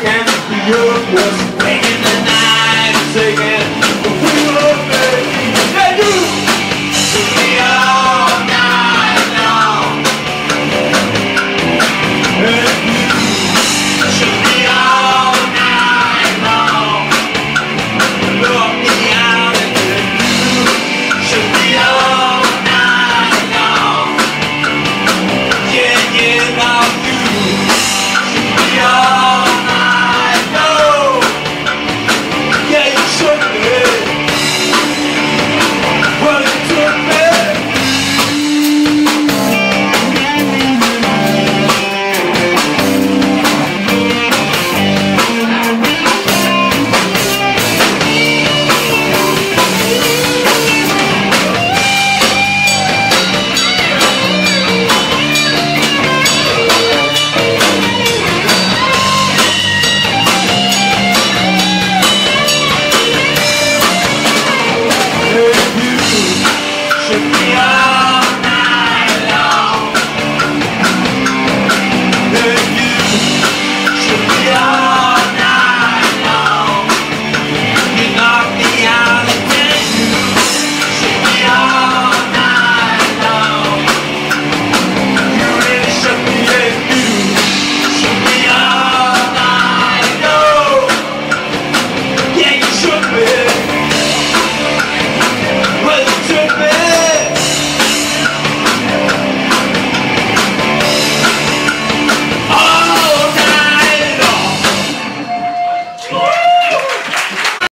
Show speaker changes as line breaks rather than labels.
again, Europe was